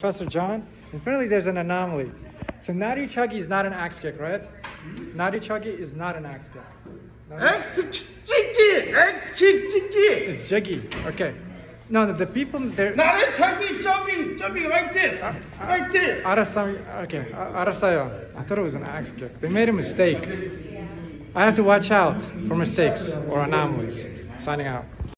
Professor John. Apparently, there's an anomaly. So Nare Chagi is not an axe kick, right? Nare Chagi is not an axe kick. No, axe chigi! Axe kick chigi! It's chigi. Okay. No, no, the people there. Nare Chagi jumping, jumping like this, like this. Arasami, Okay, Arasayo. I thought it was an axe kick. They made a mistake. I have to watch out for mistakes or anomalies. Signing out.